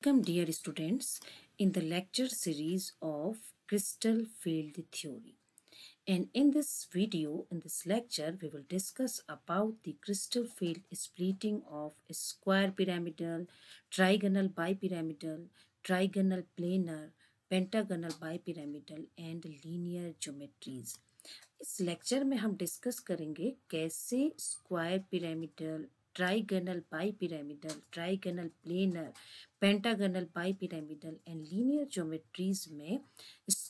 Welcome dear students in the lecture series of crystal field theory. And in this video, in this lecture, we will discuss about the crystal field splitting of square pyramidal, trigonal bipyramidal, trigonal planar, pentagonal bipyramidal and linear geometries. इस lecture में हम discuss करेंगे कैसे square pyramidal pyramidal trigonal planar pentagonal bi pyramidal and linear geometries में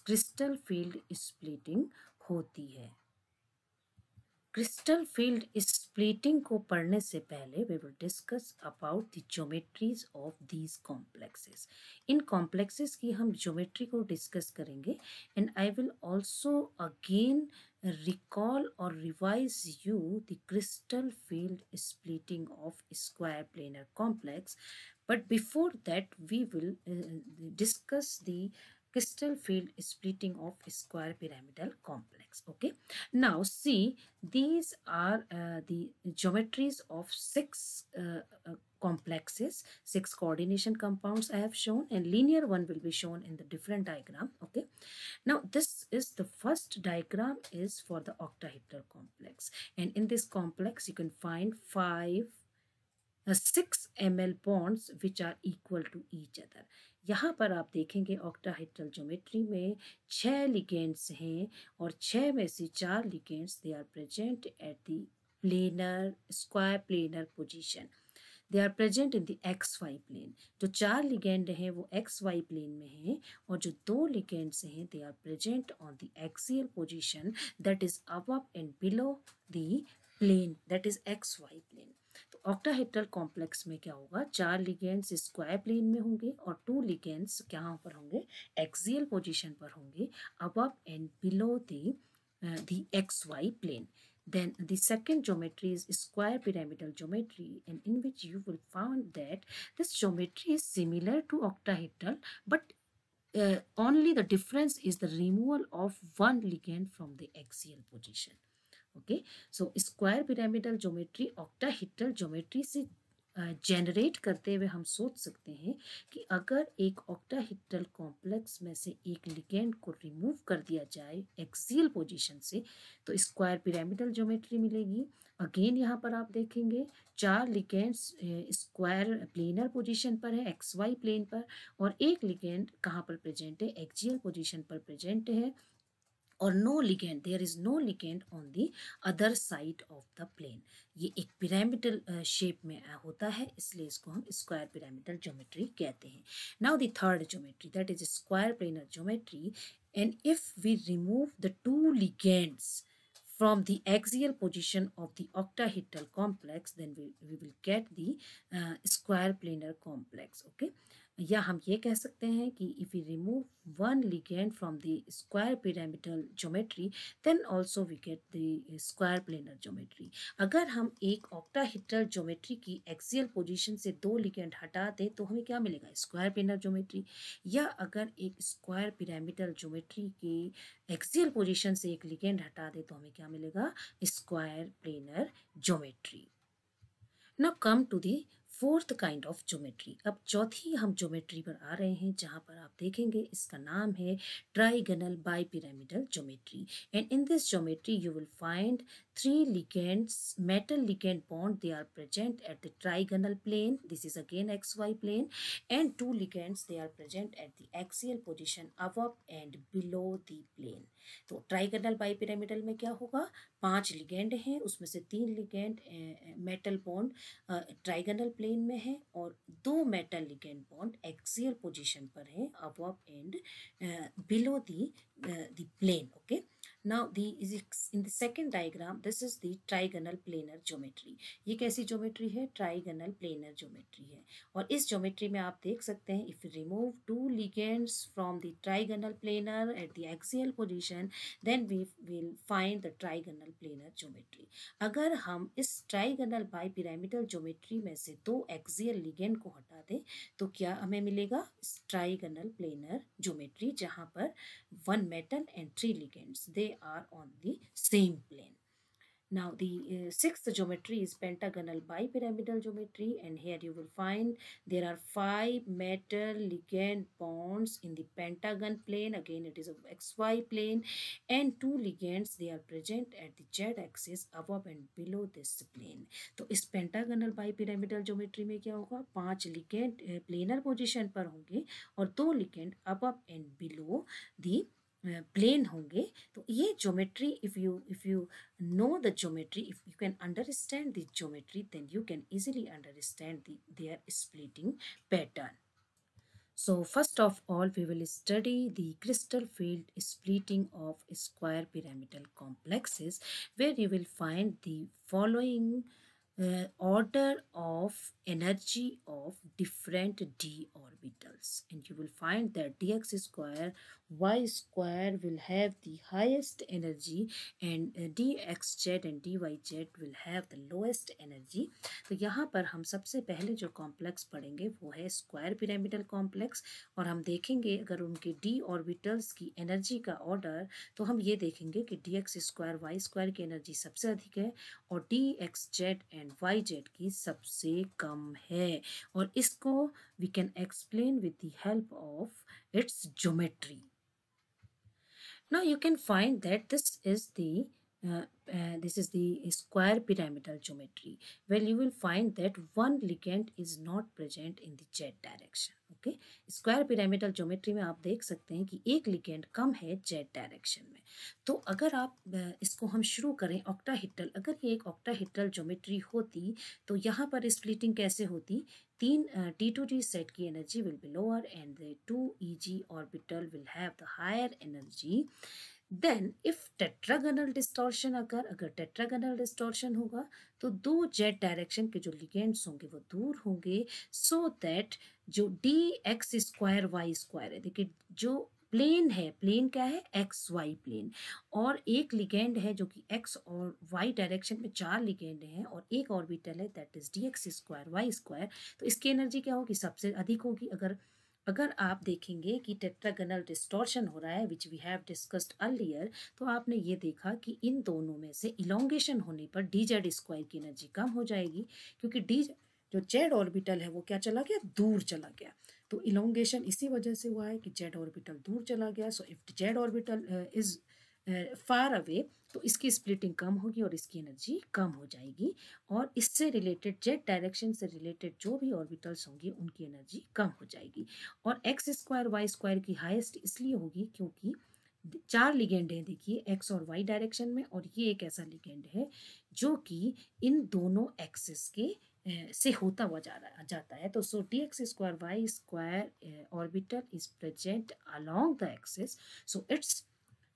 crystal field splitting होती है। Crystal field splitting को पढ़ने से पहले we will discuss about the geometries of these complexes in complexes की हम ज्योमेट्री को डिस्कस करेंगे and I will also again recall or revise you the crystal field splitting of square planar complex. But before that we will uh, discuss the crystal field splitting of square pyramidal complex okay? Now see these are uh, the geometries of six uh, uh, complexes six coordination compounds i have shown and linear one will be shown in the different diagram okay now this is the first diagram is for the octahedral complex and in this complex you can find five uh, six ml bonds which are equal to each other यहाँ पर आप देखेंगे octahedral geometry में छह ligands हैं और छह में से चार ligands they are present at the planar square planar position they are present in the X Y plane जो चार लिगेंड हैं, वो एक्स वाई प्लेन में हैं और जो दो लिगेंड्स हैं they are present on the axial position that is above and below the plane that is X Y plane तो ऑक्टाहेड्रल कॉम्प्लेक्स में क्या होगा? चार लिगेंड्स स्क्वायर प्लेन में होंगे और टू लिगेंड्स कहाँ पर होंगे? एक्सियल पोजीशन पर होंगे above and below the X Y plane Then the second geometry is square pyramidal geometry and in which you will find that this geometry is similar to octahedral but uh, only the difference is the removal of one ligand from the axial position. Okay, so square pyramidal geometry, octahedral geometry, see generate करते हुए हम सोच सकते हैं कि अगर एक octahedral complex में से एक लिगेंड को रिमूव कर दिया जाए एक्सियल पोजीशन से तो स्क्वायर पिरामिडल ज्योमेट्री मिलेगी। अगेन यहाँ पर आप देखेंगे, चार लिगेंड्स स्क्वायर प्लेनर पोजीशन पर है एक्स वाई प्लेन पर, और एक लिगेंड कहाँ पर प्रेजेंट है? एक्जियल पोजीशन पर प्रेजेंट है। और no ligand there is no ligand on the other side of the plane ये एक पिरामिडल शेप में होता है इसलिए इसको हम स्क्वायर पिरामिडल ज्योमेट्री कहते हैं। Now the third geometry that is square planar geometry and if we remove the two ligands from the axial position of the octahedral complex then we, we will get the uh, square planar complex okay? या हम ये कह सकते हैं कि if you remove one ligand from the square pyramidal geometry then also we get the square planar geometry अगर हम एक ऑक्टाहिड्रल ज्योमेट्री की एक्सियल पोजीशन से दो लिगेंड हटा दें तो हमें क्या मिलेगा? स्क्वायर प्लेनर ज्योमेट्री या अगर एक स्क्वायर पिरामिडल ज्योमेट्री की एक्सियल पोजीशन से एक लिगेंड हटा दें तो हमें क्या मिलेगा? Square planar geometry now come to the fourth kind of geometry. अब चौथी हम ज्योमेट्री पर आ रहे हैं, जहाँ पर आप देखेंगे इसका नाम है trigonal bi pyramidal geometry. And in this geometry you will find three ligands metal ligand bond they are present at the trigonal plane this is again X Y plane and two ligands they are present at the axial position up and below the plane तो trigonal bipyramidal में क्या होगा? पाँच ligand हैं, उसमें से तीन ligand metal bond trigonal plane में है और दो metal ligand bond axial position पर है, अब and below the the plane, okay? Now the in the second diagram this is the trigonal planar geometry ये कैसी ज्योमेट्री है ट्राइगनल प्लेनर ज्योमेट्री है और इस ज्योमेट्री में आप देख सकते हैं if remove two ligands from the trigonal planar at the axial position then we will find the trigonal planar geometry अगर हम इस बाई पिरामिडल ज्योमेट्री में से दो एक्सियल लिगेंड को हटा दें तो क्या हमें मिलेगा ट्राइगनल प्लेनर ज्योमेट्री जहाँ पर one metal and three ligands they are on the same plane Now the uh, sixth geometry is pentagonal bipyramidal geometry and here you will find there are five metal ligand bonds in the pentagon plane again it is a xy plane and two ligands they are present at the z axis above and below this plane तो इस pentagonal bipyramidal geometry में क्या होगा पाँच ligand planar position पर होंगे और दो ligand above and below the plane होंगे तो ये geometry if you if you know the geometry if you can understand the geometry then you can easily understand their splitting pattern so first of all we will study the crystal field splitting of square pyramidal complexes where you will find the following uh, order of energy of different d orbitals and you will find that dx square y square will have the highest energy and uh, dxz and dyz will have the lowest energy तो यहाँ पर हम सबसे पहले जो complex पढ़ेंगे वो है स्क्वायर पिरामिडल कॉम्प्लेक्स और हम देखेंगे अगर उनके डी ऑर्बिटल्स की एनर्जी का ऑर्डर तो हम ये देखेंगे कि एक्स स्क्वायर वाई स्क्वायर की एनर्जी सबसे अधिक है और एक्स एंड वाई जेड की सबसे कम है। और इसको we can explain with the help of its geometry now you can find that this is the this is the square pyramidal geometry well you will find that one ligand is not present in the Z direction okay square pyramidal geometry में आप देख सकते हैं कि एक ligand कम है z direction में। तो अगर आप इसको हम शुरू करें ऑक्टाहिटल अगर ये एक ऑक्टाहिटल ज्योमेट्री होती तो यहाँ पर स्प्लिटिंग कैसे होती? तीन टी टू जी सेट की energy will be lower and two E G orbital will have the higher energy then if tetragonal distortion अगर अगर टेट्रागनल डिस्टॉर्शन होगा तो दो जेड डायरेक्शन के जो लिगेंड्स होंगे, वो दूर होंगे सो so दैट जो D X square Y square है, देखिए, जो प्लेन है प्लेन क्या है? एक्स वाई प्लेन और एक लिगेंड है जो कि एक्स और वाई डायरेक्शन में चार लिगेंड हैं, और एक ऑर्बिटल है that is D X square Y square तो इसकी एनर्जी क्या होगी? सबसे अधिक होगी। अगर अगर आप देखेंगे कि टेट्रागनल डिस्टॉर्शन हो रहा है which we have discussed earlier तो आपने ये देखा कि इन दोनों में से इलोंगेशन होने पर डी जेड स्क्वायर की एनर्जी कम हो जाएगी, क्योंकि डी जो जेड ऑर्बिटल है, वो क्या चला गया? दूर चला गया। तो इलोंगेशन इसी वजह से हुआ है कि जेड ऑर्बिटल दूर चला गया। So if Z orbital is far away तो इसकी स्प्लिटिंग कम होगी और इसकी एनर्जी कम हो जाएगी और इससे रिलेटेड जेट डायरेक्शन से रिलेटेड जो भी ऑर्बिटल्स होंगे, उनकी एनर्जी कम हो जाएगी। और एक्स स्क्वायर, वाई स्क्वायर की हाईएस्ट इसलिए होगी क्योंकि चार लिगेंड हैं, देखिए, एक्स और वाई डायरेक्शन में और ये एक ऐसा लिगेंड है जो कि इन दोनों एक्सेस के से होता हुआ जा रहा, जाता है। तो so D X square, Y square orbital is present along the axes. So it's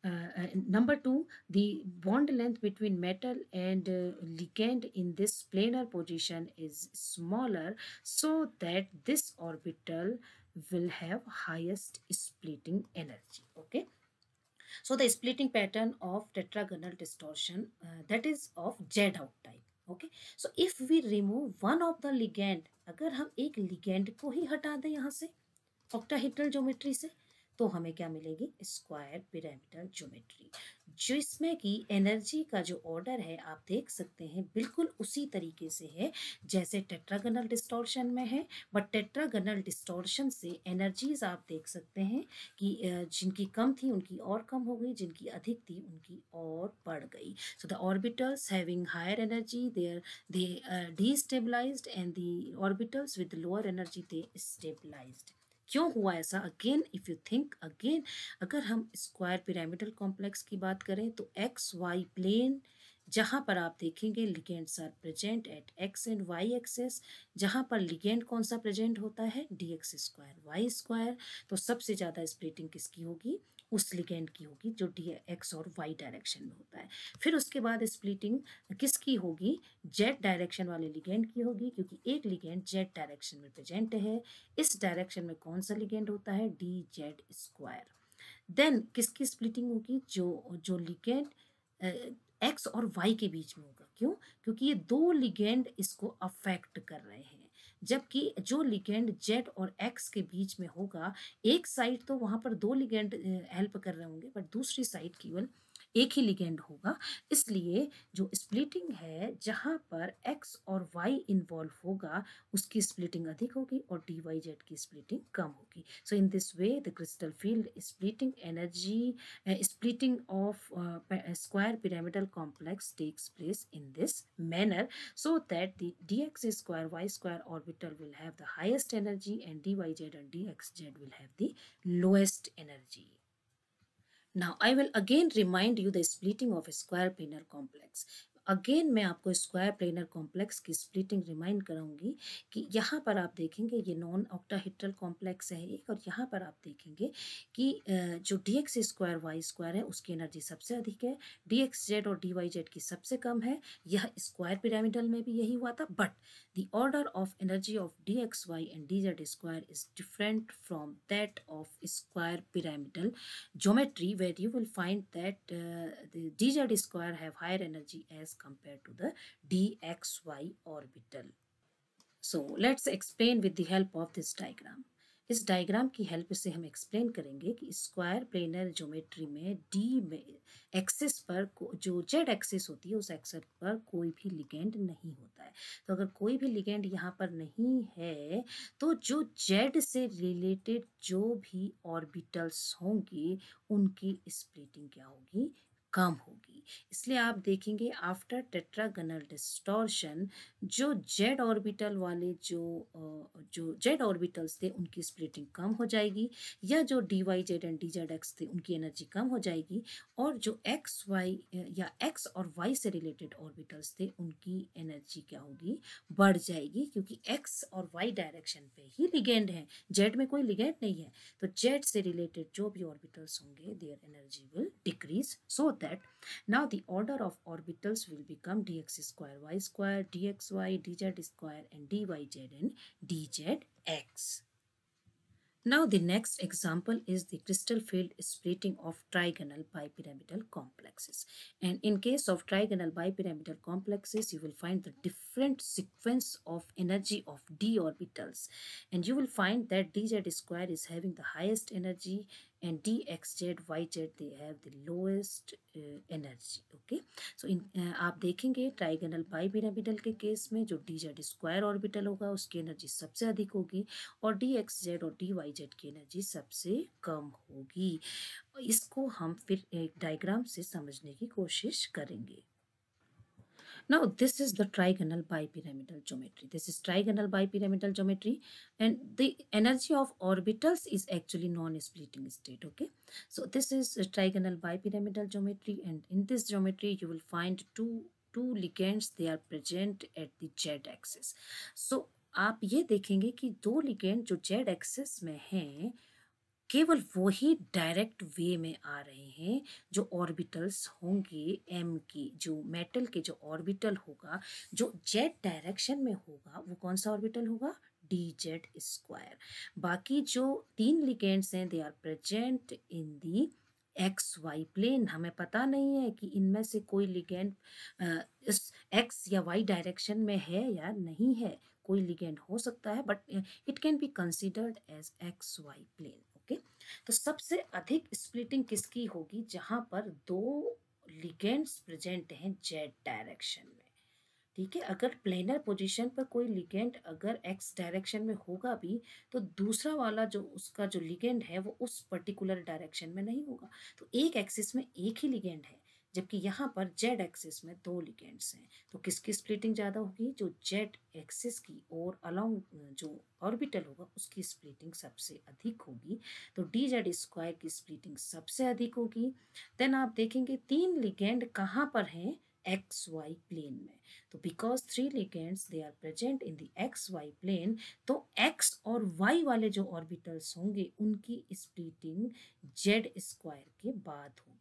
uh, number two, the bond length between metal and uh, ligand in this planar position is smaller so that this orbital will have highest splitting energy. Okay. So the splitting pattern of tetragonal distortion uh, that is of Z out type. Okay. So if we remove one of the ligand, अगर हम एक ligand को ही हटा दें यहाँ से octahedral geometry से तो हमें क्या मिलेगी? स्क्वायर पिरामिडल ज्योमेट्री जिसमें कि एनर्जी का जो ऑर्डर है, आप देख सकते हैं, बिल्कुल उसी तरीके से है, जैसे टेट्रागनल डिस्टॉर्शन में है बट टेट्रागनल डिस्टॉर्शन से एनर्जीज आप देख सकते हैं कि जिनकी कम थी, उनकी और कम हो गई, जिनकी अधिक थी, उनकी और बढ़ गई। So the orbitals having higher energy there they destabilized and the orbitals with lower energy they stabilized क्यों हुआ ऐसा? Again if you think again अगर हम स्क्वायर पिरामिडल कॉम्प्लेक्स की बात करें तो एक्स वाई प्लेन जहाँ पर आप देखेंगे ligands are present at X and Y axes जहाँ पर लिगेंड कौन सा प्रेजेंट होता है? D X square Y square तो सबसे ज़्यादा स्प्लिटिंग किसकी होगी? उस लिगेंड की होगी जो डी एक्स और वाई डायरेक्शन में होता है। फिर उसके बाद स्प्लिटिंग किसकी होगी? जेड डायरेक्शन वाले लिगेंड की होगी, क्योंकि एक लिगेंड जेड डायरेक्शन में प्रेजेंट है। इस डायरेक्शन में कौन सा लिगेंड होता है? डी जेड स्क्वायर देन किसकी स्प्लिटिंग होगी? जो जो लिगेंड एक्स और वाई के बीच में होगा। क्यों? क्योंकि ये दो लिगेंड इसको अफेक्ट कर रहे हैं। जबकि जो लिगेंड जेड और एक्स के बीच में होगा, एक साइड तो वहाँ पर दो लिगेंड हेल्प कर रहे होंगे बट दूसरी साइड केवल एक ही लिगेंड होगा। इसलिए जो स्प्लिटिंग है, जहाँ पर एक्स और वाई इन्वॉल्व होगा, उसकी स्प्लिटिंग अधिक होगी और डी वाई जेड की स्प्लिटिंग कम होगी। So in this way the crystal field splitting energy splitting of square pyramidal complex takes place in this manner so that the D X square Y square orbital will have the highest energy and D Y Z and D X Z will have the lowest energy Now I will again remind you the splitting of a square planar complex. Again मैं आपको square planar complex की splitting remind कराऊँगी कि यहाँ पर आप देखेंगे ये नॉन ऑक्टाहिड्रल कॉम्प्लेक्स है एक और यहाँ पर आप देखेंगे कि जो D X square Y square है उसकी एनर्जी सबसे अधिक है डी एक्स जेड और डी वाई जेड की सबसे कम है यह स्क्वायर पिरामिडल में भी यही हुआ था but the order of energy of D X Y and D Z square is different from that of square pyramidal where you will find that uh, the dz square have higher energy as compared to the dxy orbital. So, let's explain with the help of this diagram. इस diagram की help से हम explain करेंगे कि square planar geometry में D में axis पर जो जेड एक्सिस होती है, उस एक्सिस पर कोई भी लिगेंड नहीं होता है तो अगर कोई भी लिगेंड यहाँ पर नहीं है तो जो जेड से रिलेटेड जो भी ऑर्बिटल्स होंगे, उनकी स्प्लिटिंग क्या होगी कम होगी। इसलिए आप देखेंगे आफ्टर टेट्रागनल डिस्टॉर्शन जो जेड ऑर्बिटल वाले जो जो जेड ऑर्बिटल्स थे, उनकी स्प्लिटिंग कम हो जाएगी, या जो D Y Z and D Z X थे, उनकी एनर्जी कम हो जाएगी, और जो एक्स वाई या एक्स और वाई से रिलेटेड ऑर्बिटल्स थे, उनकी एनर्जी क्या होगी? बढ़ जाएगी, क्योंकि एक्स और वाई डायरेक्शन पे ही लिगेंड है। जेड में कोई लिगेंड नहीं है। तो जेड से रिलेटेड जो भी ऑर्बिटल्स होंगे their energy will Decrease so that now the order of orbitals will become dx square y square dxy dz square and dyz and dzx. Now the next example is the crystal field splitting of trigonal bipyramidal complexes. And in case of trigonal bipyramidal complexes, you will find the different sequence of energy of d orbitals. And you will find that dz square is having the highest energy and dxz yz they have the lowest uh, energy okay? So in uh, आप देखेंगे trigonal bipyramidal के case में जो d Z square orbital होगा उसकी energy सबसे अधिक होगी और डी एक्स जेड और डी वाई जेड की एनर्जी सबसे कम होगी। इसको हम फिर एक डायग्राम से समझने की कोशिश करेंगे। Now this is the trigonal bipyramidal geometry. This is trigonal bipyramidal geometry and the energy of orbitals is actually non-splitting state. Okay. So this is a trigonal bipyramidal geometry and in this geometry you will find two two ligands they are present at the z axis. So आप ये देखेंगे कि दो ligand जो z axis में हैं केवल वही डायरेक्ट वे में आ रहे हैं, जो ऑर्बिटल्स होंगे एम की, जो मेटल के जो ऑर्बिटल होगा, जो जेड डायरेक्शन में होगा, वो कौन सा ऑर्बिटल होगा? D Z square. बाकी जो तीन लिगेंड्स हैं they are present in the X Y plane हमें पता नहीं है कि इनमें से कोई लिगेंड इस एक्स या वाई डायरेक्शन में है या नहीं है। कोई लिगेंड हो सकता है but it can be considered as X Y plane तो सबसे अधिक स्प्लिटिंग किसकी होगी? जहाँ पर दो लिगेंड्स प्रेजेंट हैं जेड डायरेक्शन में। ठीक है? अगर प्लेनर पोजीशन पर कोई लिगेंड अगर एक्स डायरेक्शन में होगा भी तो दूसरा वाला जो उसका जो लिगेंड है, वो उस पर्टिकुलर डायरेक्शन में नहीं होगा। तो एक एक्सिस में एक ही लिगेंड है। जबकि यहाँ पर जेड एक्सिस में दो लिगेंड्स हैं। तो किसकी स्प्लिटिंग ज़्यादा होगी? जो जेड एक्सिस की और अलोंग जो ऑर्बिटल होगा, उसकी स्प्लिटिंग सबसे अधिक होगी। तो डी जेड स्क्वायर की स्प्लिटिंग सबसे अधिक होगी। देन आप देखेंगे तीन लिगेंड कहाँ पर हैं? एक्स वाई प्लेन में। तो because three ligands they are present in the X Y plane तो एक्स और वाई वाले जो ऑर्बिटल्स होंगे, उनकी स्प्लिटिंग जेड स्क्वायर के बाद होगी।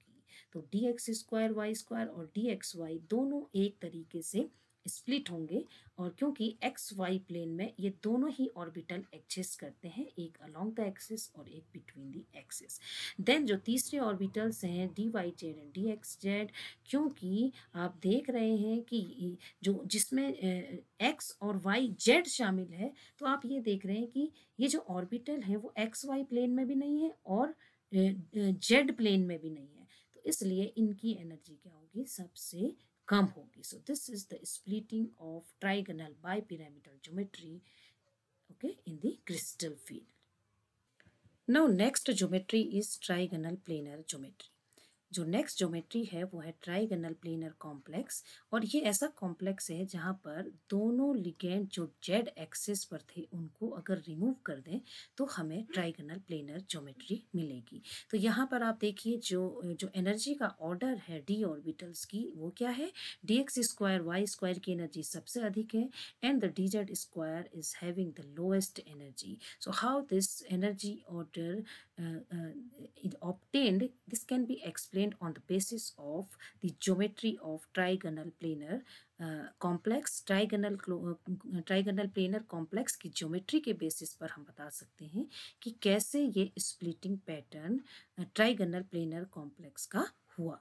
तो D X square Y square और डी एक्स वाई दोनों एक तरीके से स्प्लिट होंगे और क्योंकि एक्स वाई प्लेन में ये दोनों ही ऑर्बिटल एक्सिस करते हैं, एक अलोंग द एक्सिस और एक बिटवीन द एक्सिस देन जो तीसरे ऑर्बिटल्स हैं D Y Z and D X Z क्योंकि आप देख रहे हैं कि जो जिसमें एक्स और वाई जेड शामिल है तो आप ये देख रहे हैं कि ये जो ऑर्बिटल है वो एक्स वाई प्लेन में भी नहीं है और जेड प्लेन में भी नहीं है। इसलिए इनकी एनर्जी क्या होगी? सबसे कम होगी। So this is the splitting of trigonal bipyramidal geometry okay in the crystal field now next geometry is trigonal planar geometry जो नेक्स्ट ज्योमेट्री है, वो है ट्राइगनल प्लेनर कॉम्प्लेक्स और ये ऐसा कॉम्प्लेक्स है जहाँ पर दोनों लिगेंड जो जेड एक्सिस पर थे, उनको अगर रिमूव कर दें तो हमें ट्राइगनल प्लेनर ज्योमेट्री मिलेगी। तो यहाँ पर आप देखिए जो जो एनर्जी का ऑर्डर है डी ऑर्बिटल्स की, वो क्या है? D X square Y square की एनर्जी सबसे अधिक है and the D Z square is having the lowest energy so how this energy order obtained this can be explain explained on the basis of the geometry of trigonal planar complex trigonal trigonal planar complex की geometry के basis पर हम बता सकते हैं कि कैसे ये splitting pattern trigonal planar complex का हुआ।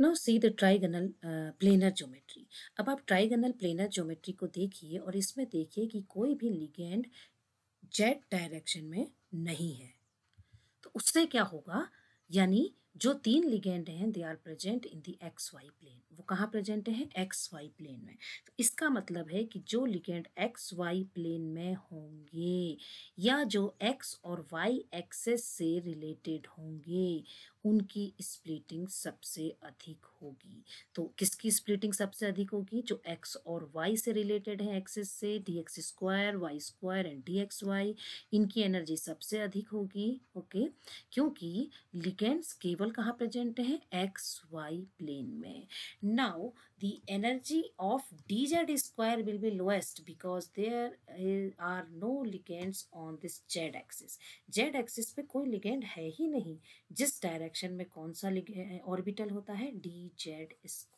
No see the trigonal planar geometry अब आप ट्राइगनल प्लेनर ज्योमेट्री को देखिए और इसमें देखिए कि कोई भी लिगेंड जेड डायरेक्शन में नहीं है। तो उससे क्या होगा? यानी जो तीन लिगेंड हैं they are present in the X Y plane वो कहाँ प्रेजेंट हैं? एक्स वाई प्लेन में। तो इसका मतलब है कि जो लिगेंड एक्स वाई प्लेन में होंगे, या जो एक्स और वाई एक्सेस से रिलेटेड होंगे उनकी स्प्लिटिंग सबसे अधिक होगी। तो किसकी स्प्लिटिंग सबसे अधिक होगी? जो एक्स और वाई से रिलेटेड है एक्सिस से D X square Y square and D X Y इनकी एनर्जी सबसे अधिक होगी ओके क्योंकि लिगेंड्स केवल कहाँ प्रेजेंट हैं? एक्स वाई प्लेन में। Now the energy of D Z square will be lowest because there are no ligands on this Z axis Z axis पे कोई ligand है ही नहीं। जिस डायरेक्शन में कौन सा ऑर्बिटल होता है डी जेड स्क्वायर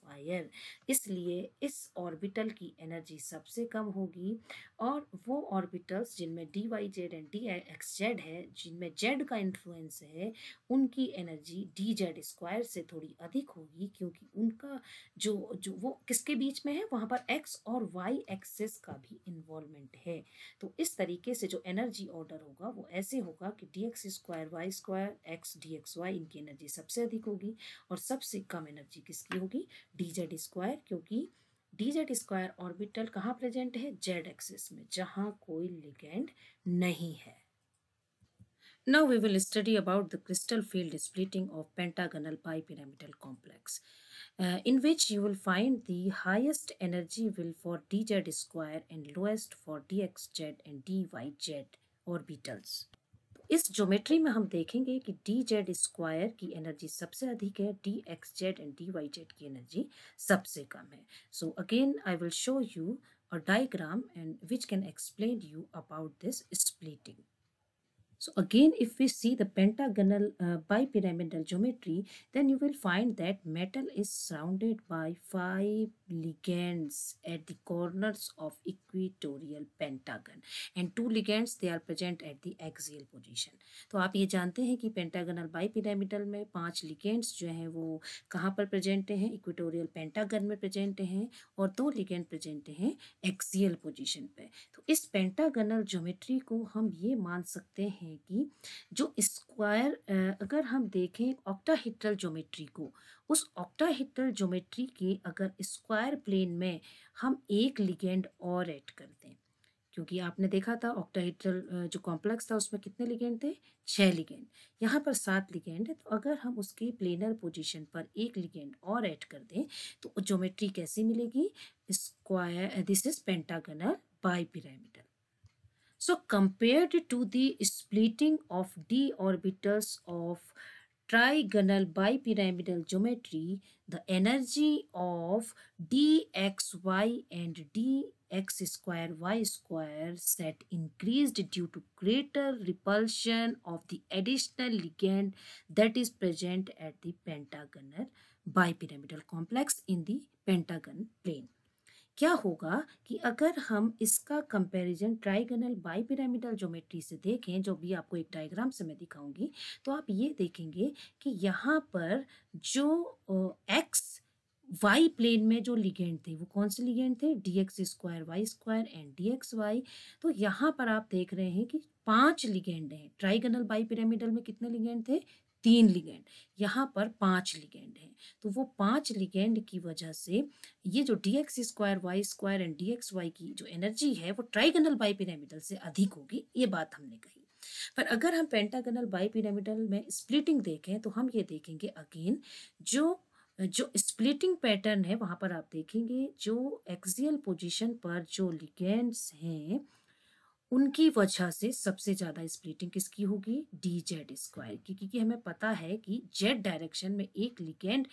इसलिए इस ऑर्बिटल की एनर्जी सबसे कम होगी और वो ऑर्बिटल्स जिनमें D Y Z and D X Z है, जिनमें जेड का इन्फ्लुएंस है, उनकी एनर्जी डी जेड स्क्वायर से थोड़ी अधिक होगी क्योंकि उनका जो जो वो किसके बीच में है? वहाँ पर एक्स और वाई एक्सेस का भी इन्वॉल्वमेंट है। तो इस तरीके से जो एनर्जी ऑर्डर होगा, वो ऐसे होगा कि d x square y square x d x y इनकी एनर्जी सबसे अधिक होगी और सबसे कम एनर्जी किसकी होगी? डी जेड स्क्वायर क्योंकि डी जेड स्क्वायर ऑर्बिटल कहाँ प्रेजेंट है? जेड एक्सिस में, जहाँ कोई लिगेंड नहीं है। Now we will study about the crystal field splitting of pentagonal bipyramidal complex in which you will find the highest energy will for d z square and lowest for d x z and d y z orbitals इस geometry में हम देखेंगे कि d Z square की energy सबसे अधिक है d x z and d y z की एनर्जी सबसे कम है। So again I will show you a diagram and which can explain you about this splitting So again, if we see the pentagonal uh, bipyramidal geometry, then you will find that metal is surrounded by five ligands at the corners of equatorial pentagon and two ligands they are present at the axial position. तो आप ये जानते हैं कि pentagonal bipyramidal में पाँच ligands जो हैं वो कहाँ पर प्रेजेंट हैं इक्वेटोरियल पेंटागन में प्रेजेंट हैं और दो लिगेंड प्रेजेंट हैं एक्सियल पोजीशन पे तो इस पेंटागनल ज्योमेट्री को हम ये मान सकते हैं हैं कि जो स्क्वायर अगर हम देखें ऑक्टाहिड्रल ज्योमेट्री को, उस ऑक्टाहिड्रल ज्योमेट्री के अगर स्क्वायर प्लेन में हम एक लिगेंड और ऐड कर दें क्योंकि आपने देखा था ऑक्टाहिड्रल जो कॉम्प्लेक्स था उसमें कितने लिगेंड थे? छह लिगेंड यहाँ पर सात लिगेंड है तो अगर हम उसके प्लेनर पोजीशन पर एक लिगेंड और ऐड कर दें तो ज्योमेट्री कैसी मिलेगी? Square this is pentagonal bipyramidal So compared to the splitting of d orbitals of trigonal bipyramidal geometry, the energy of dxy and dx square y square set increased due to greater repulsion of the additional ligand that is present at the pentagonal bipyramidal complex in the pentagon plane. क्या होगा कि अगर हम इसका comparison trigonal bipyramidal geometry से देखें, जो भी आपको एक डायग्राम से मैं दिखाऊँगी तो आप ये देखेंगे कि यहाँ पर जो एक्स वाई प्लेन में जो लिगेंड थे, वो कौन से लिगेंड थे? D x square y square and d x y तो यहाँ पर आप देख रहे हैं कि पाँच लिगेंड हैं। ट्राइगनल बाई पिरामिडल में कितने लिगेंड थे? तीन लिगेंड, यहाँ पर पाँच लिगेंड हैं। तो वो पाँच लिगेंड की वजह से ये जो d x square y square and d x y की जो एनर्जी है, वो ट्राइगनल बाईपिरामिडल से अधिक होगी, ये बात हमने कही। पर अगर हम पेंटागनल बाईपिरामिडल में स्प्लिटिंग देखें तो हम ये देखेंगे अगेन जो जो स्प्लिटिंग पैटर्न है, वहाँ पर आप देखेंगे जो एक्सियल पोजीशन पर जो लिगेंड्स हैं उनकी वजह से सबसे ज़्यादा स्प्लिटिंग किसकी होगी? डी जेड स्क्वायर की, क्योंकि हमें पता है कि जेड डायरेक्शन में एक लिगेंड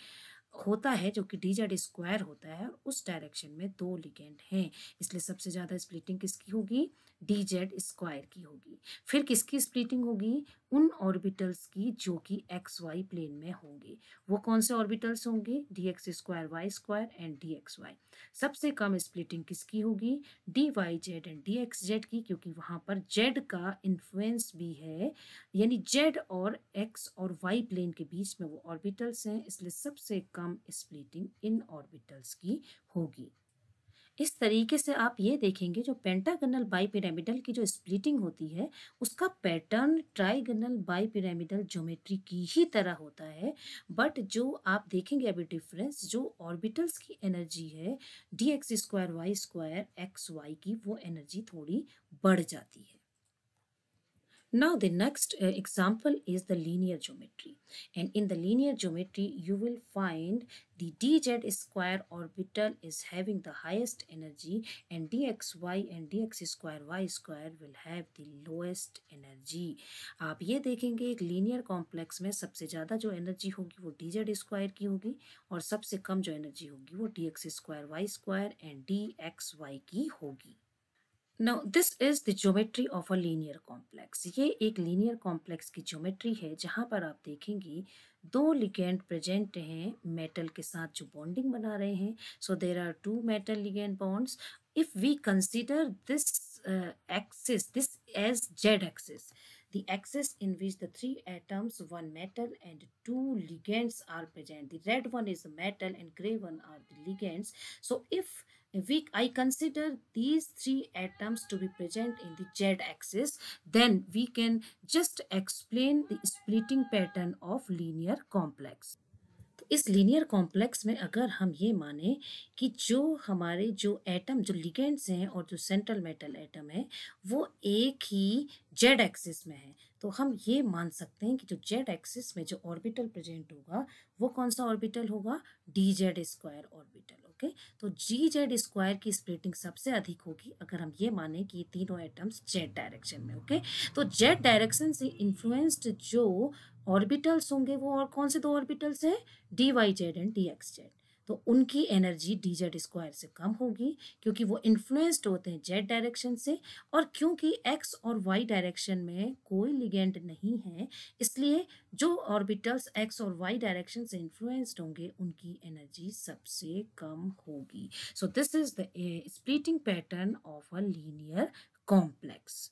होता है जो कि डी जेड स्क्वायर होता है उस डायरेक्शन में दो लिगेंड हैं। इसलिए सबसे ज़्यादा स्प्लिटिंग किसकी होगी? डी जेड स्क्वायर की होगी। फिर किसकी स्प्लिटिंग होगी? उन ऑर्बिटल्स की जो कि एक्स वाई प्लेन में होंगे। वो कौन से ऑर्बिटल्स होंगे? D x square y square and d x y सबसे कम स्प्लिटिंग किसकी होगी? D y z and d x z की, क्योंकि वहाँ पर जेड का इन्फ्लुएंस भी है। यानी जेड और एक्स और वाई प्लेन के बीच में वो ऑर्बिटल्स हैं, इसलिए सबसे कम स्प्लिटिंग इन ऑर्बिटल्स की होगी। इस तरीके से आप ये देखेंगे, जो पेंटागनल बाईपिरामिडल की जो स्प्लिटिंग होती है, उसका पैटर्न ट्राइगनल बाईपिरामिडल ज्योमेट्री की ही तरह होता है। बट जो आप देखेंगे अभी डिफरेंस, जो ऑर्बिटल्स की एनर्जी है d x square y square x y की, वो एनर्जी थोड़ी बढ़ जाती है। Now the next uh, example is the linear geometry and in the linear geometry you will find the dz square orbital is having the highest energy and dxy and dx square y square will have the lowest energy आप ये देखेंगे एक linear complex में सबसे ज़्यादा जो energy होगी वो डी जेड स्क्वायर की होगी और सबसे कम जो एनर्जी होगी वो d x square y square and d x y की होगी now this is the geometry of a linear complex ये एक लीनियर कॉम्प्लेक्स की ज्योमेट्री है, जहाँ पर आप देखेंगे दो लिगेंड प्रेजेंट हैं मेटल के साथ जो बॉन्डिंग बना रहे हैं। So there are two metal ligand bonds if we consider this axis this as z axis the axis in which the three atoms, one metal and two ligands are present. The red one is the metal and gray one are the ligands. So if we I consider these three atoms to be present in the z axis then we can just explain the splitting pattern of linear complex इस linear complex में अगर हम ये माने कि जो हमारे जो एटम जो लिगेंड्स हैं और जो सेंट्रल मेटल एटम है, वो एक ही जेड एक्सिस में है तो हम ये मान सकते हैं कि जो जेड एक्सिस में जो ऑर्बिटल प्रेजेंट होगा, वो कौन सा ऑर्बिटल होगा? D z square orbital okay तो जी जेड स्क्वायर की स्प्लिटिंग सबसे अधिक होगी अगर हम ये माने कि तीनों एटम्स जेड डायरेक्शन में ओके तो जेड डायरेक्शन से इन्फ्लुएंस्ड जो ऑर्बिटल्स होंगे वो और कौन से दो ऑर्बिटल्स हैं? D y z and d x z तो उनकी एनर्जी डी जेड स्क्वायर से कम होगी क्योंकि वो इन्फ्लुएंस्ड होते हैं जेड डायरेक्शन से और क्योंकि एक्स और वाई डायरेक्शन में कोई लिगेंड नहीं है, इसलिए जो ऑर्बिटल्स एक्स और वाई डायरेक्शन से इन्फ्लुएंस्ड होंगे, उनकी एनर्जी सबसे कम होगी। So this is the splitting pattern of a linear complex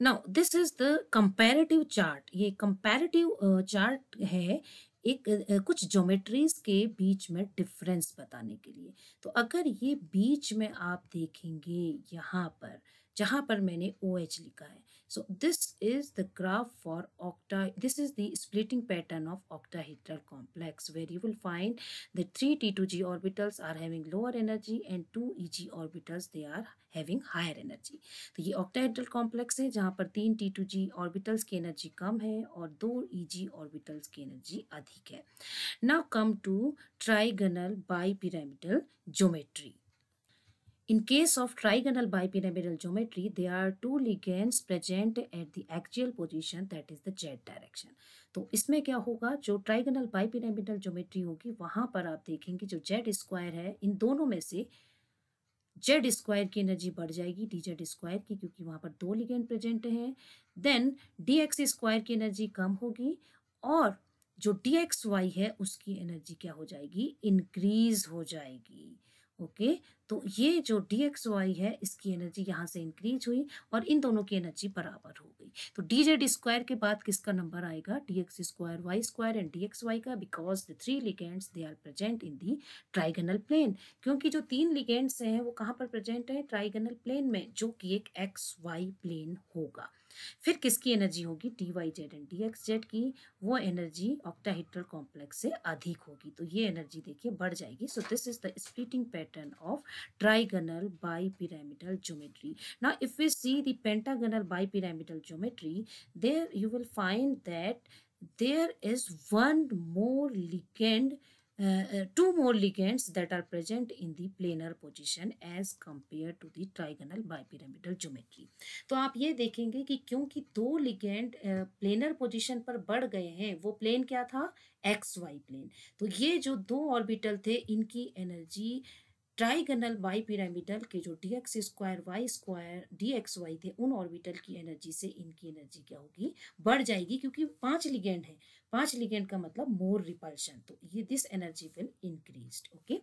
now this is the comparative chart ये कंपैरेटिव चार्ट है एक कुछ ज्योमेट्रीज के बीच में डिफरेंस बताने के लिए। तो अगर ये बीच में आप देखेंगे यहाँ पर, जहाँ पर मैंने ओ OH लिखा है So this is the graph for octa. This is the splitting pattern of octahedral complex where you will find the three T2G orbitals are having lower energy and two EG orbitals they are having higher energy. तो ये octahedral complex है जहाँ पर तीन T2G orbitals की energy कम है और दो EG orbitals की energy अधिक है. Now come to trigonal bipyramidal geometry. In case of trigonal bipyramidal geometry, there are two ligands present at the axial position that is the z direction. तो इसमें क्या होगा? जो ट्राइगनल बाइपिरामिडल ज्योमेट्री होगी वहाँ पर आप देखेंगे जो जेड स्क्वायर है इन दोनों में से जेड स्क्वायर की एनर्जी बढ़ जाएगी डी जेड स्क्वायर की क्योंकि वहाँ पर दो लिगेंड प्रेजेंट हैं। देन डी एक्स स्क्वायर की एनर्जी कम होगी और जो डी एक्स वाई है उसकी एनर्जी क्या हो जाएगी? इंक्रीज हो जाएगी। ओके? तो ये जो डी एक्स वाई है, इसकी एनर्जी यहाँ से इंक्रीज हुई और इन दोनों की एनर्जी बराबर हो गई। तो डी जेड स्क्वायर के बाद किसका नंबर आएगा? D x square y square and d x y का because the three ligands they are present in the trigonal plane क्योंकि जो तीन लिगेंड्स हैं, वो कहाँ पर प्रेजेंट है? ट्राइगनल प्लेन में, जो कि एक एक्स वाई प्लेन होगा। फिर किसकी एनर्जी होगी? D y z and d x z की। वो एनर्जी ऑक्टाहिड्रल कॉम्प्लेक्स से अधिक होगी। तो ये एनर्जी देखिए बढ़ जाएगी। So this is the splitting pattern of trigonal bipyramidal geometry ना if we see the pentagonal bipyramidal geometry there you will find that there is one more uh, two more ligands that are present in the planar position as compare to the trigonal bipyramidal geometry तो आप ये देखेंगे कि क्योंकि दो ligand planar position पर बढ़ गए हैं, वो प्लेन क्या था? एक्स वाई प्लेन तो ये जो दो ऑर्बिटल थे, इनकी एनर्जी ट्राइगनल बाई पिरामिडल के जो d x square y square d x y थे, उन ऑर्बिटल की एनर्जी से इनकी एनर्जी क्या होगी? बढ़ जाएगी क्योंकि पाँच लिगेंड है। पाँच लिगेंड का मतलब मोर रिपल्शन तो ये this energy will increase okay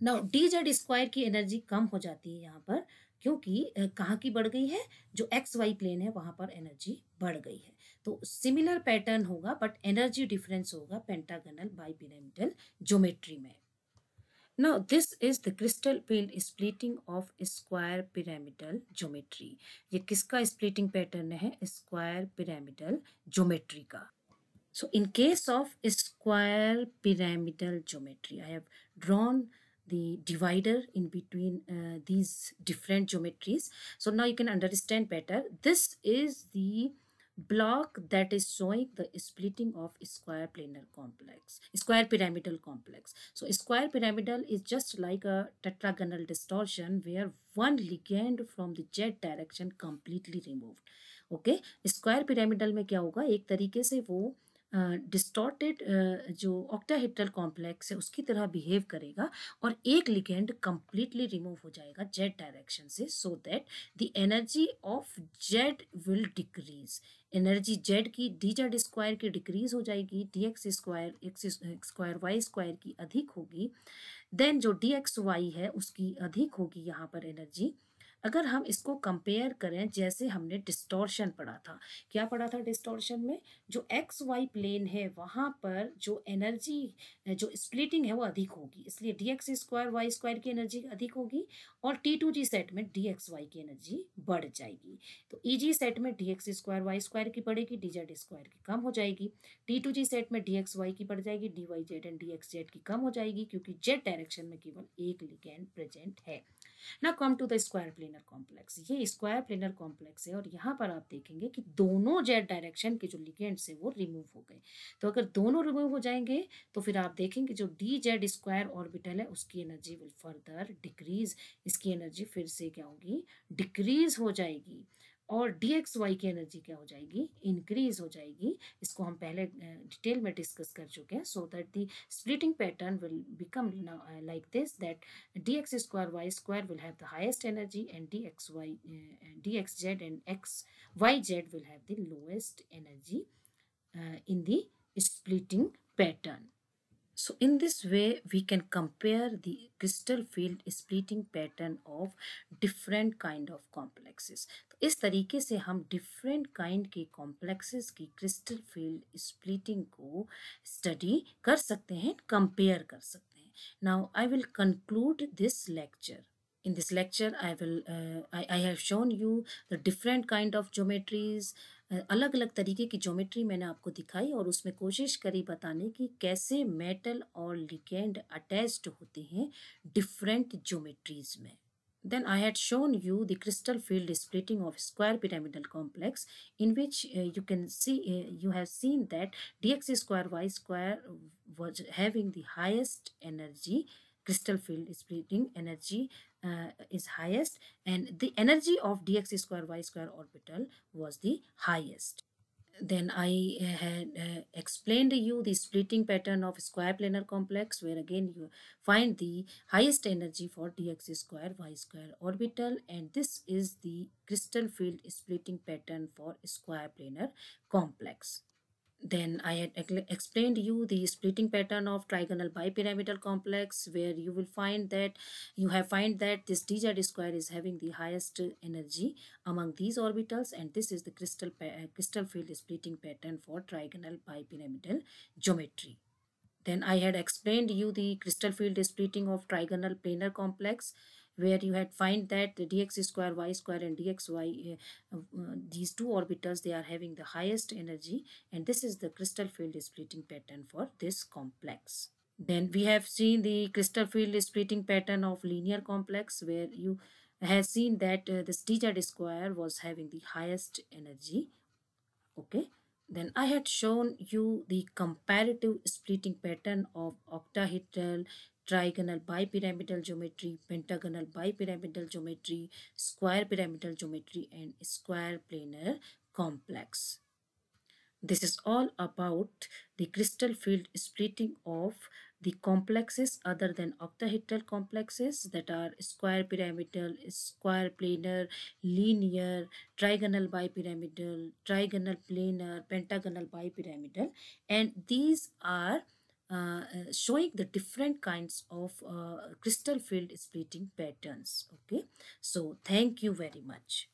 now d z square की एनर्जी कम हो जाती है यहाँ पर क्योंकि कहाँ की बढ़ गई है? जो एक्स वाई प्लेन है, वहाँ पर एनर्जी बढ़ गई है। तो सिमिलर पैटर्न होगा बट एनर्जी डिफरेंस होगा पेंटागनल बाई पिरामिडल ज्योमेट्री में। Now this is the crystal field splitting of square pyramidal geometry. ये किसका splitting pattern है square pyramidal geometry का. So in case of square pyramidal geometry, I have drawn the divider in between uh, these different geometries. So now you can understand better. This is the block that is showing the splitting of square planar complex square pyramidal complex so square pyramidal is just like a tetragonal distortion where one ligand from the z direction completely removed okay square pyramidal में क्या होगा एक तरीके से वो distorted जो octahedral complex है, उसकी तरह बिहेव करेगा और एक लिगेंड कंप्लीटली रिमूव हो जाएगा जेड डायरेक्शन से so that the energy of z will decrease energy z की डी जेड स्क्वायर की डिक्रीज हो जाएगी d x square x square y square की अधिक होगी. देन जो डी एक्स वाई है, उसकी अधिक होगी यहाँ पर एनर्जी अगर हम इसको कंपेयर करें, जैसे हमने डिस्टॉर्शन पढ़ा था। क्या पढ़ा था डिस्टॉर्शन में? जो एक्स वाई प्लेन है, वहाँ पर जो एनर्जी जो स्प्लिटिंग है, वो अधिक होगी। इसलिए d x square y square की एनर्जी अधिक होगी और टी टू जी सेट में डी एक्स वाई की एनर्जी बढ़ जाएगी। तो ई जी सेट में d x square y square की बढ़ेगी डी जेड स्क्वायर की कम हो जाएगी। टी टू जी सेट में डी एक्स वाई की बढ़ जाएगी d y z and d x z की कम हो जाएगी, क्योंकि जेड डायरेक्शन में केवल एक लिगेंड प्रेजेंट है। ना come to the square planar complex ये स्क्वायर प्लेनर कॉम्प्लेक्स है और यहाँ पर आप देखेंगे कि दोनों जेड डायरेक्शन के जो लिगेंड्स है वो रिमूव हो गए। तो अगर दोनों रिमूव हो जाएँगे तो फिर आप देखेंगे जो डी जेड स्क्वायर ऑर्बिटल है, उसकी एनर्जी विल फर्दर डिक्रीज इसकी एनर्जी फिर से क्या होगी? डिक्रीज हो जाएगी। और डी एक्स वाई की एनर्जी क्या हो जाएगी इंक्रीज हो जाएगी इसको हम पहले डिटेल में डिस्कस कर चुके हैं so that the splitting pattern will become like this that d x square y square will have the highest energy and d x y d x z and x y z will have the lowest energy in the splitting pattern. So in this way, we can compare the crystal field splitting pattern of different kind of complexes. तो इस तरीके से हम different kind के complexes की crystal field splitting को study कर सकते हैं compare कर सकते हैं Now I will conclude this lecture. in this lecture i will uh, I, I have shown you the different kind of geometries uh, अलग अलग तरीके की ज्योमेट्री मैंने आपको दिखाई और उसमें कोशिश करी बताने की कैसे मेटल और लिकेंड अटैच्ड होते हैं डिफरेंट ज्योमेट्रीज में। Then I had shown you the crystal field splitting of square pyramidal complex in which you can see you have seen that d x square y square was having the highest energy crystal field splitting energy uh, is highest and the energy of dx square y square orbital was the highest. Then i uh, had uh, explained you the splitting pattern of square planar complex where again you find the highest energy for dx square y square orbital and this is the crystal field splitting pattern for square planar complex then I had explained you the splitting pattern of trigonal bipyramidal complex where you will find that you have find that this dz square is having the highest energy among these orbitals and this is the crystal uh, crystal field splitting pattern for trigonal bipyramidal geometry. Then I had explained you the crystal field splitting of trigonal planar complex where you had find that the dx square y square and dxy uh, uh, these two orbitals they are having the highest energy and this is the crystal field splitting pattern for this complex. Then we have seen the crystal field splitting pattern of linear complex where you have seen that uh, this dz square was having the highest energy okay then I had shown you the comparative splitting pattern of octahedral, trigonal bipyramidal geometry, pentagonal bipyramidal geometry, square pyramidal geometry and square planar complex. This is all about the crystal field splitting of the complexes other than octahedral complexes that are square pyramidal, square planar, linear, trigonal bipyramidal, trigonal planar, pentagonal bipyramidal. And these are uh, showing the different kinds of uh, crystal field splitting patterns. Okay? So thank you very much